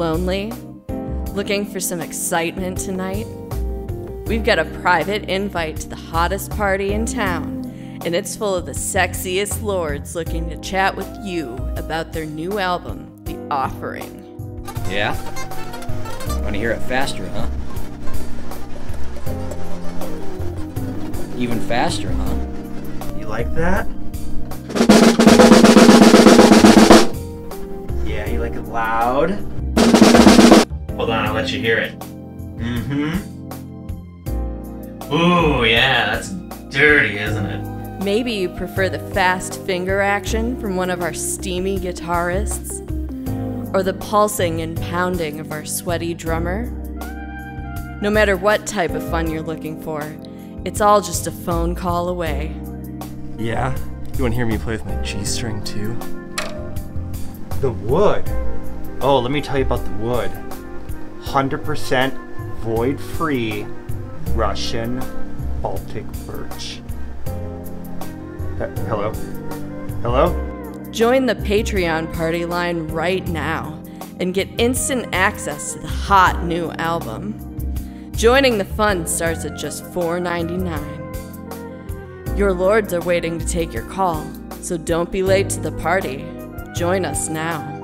lonely? Looking for some excitement tonight? We've got a private invite to the hottest party in town, and it's full of the sexiest lords looking to chat with you about their new album, The Offering. Yeah? Want to hear it faster, huh? Even faster, huh? You like that? Yeah, you like it loud? Hold on, I'll let you hear it. Mm-hmm. Ooh, yeah, that's dirty, isn't it? Maybe you prefer the fast finger action from one of our steamy guitarists, or the pulsing and pounding of our sweaty drummer. No matter what type of fun you're looking for, it's all just a phone call away. Yeah? You wanna hear me play with my G string too? The wood. Oh, let me tell you about the wood. 100% void free Russian Baltic birch. Hello? Hello? Join the Patreon party line right now and get instant access to the hot new album. Joining the fun starts at just $4.99. Your lords are waiting to take your call, so don't be late to the party. Join us now.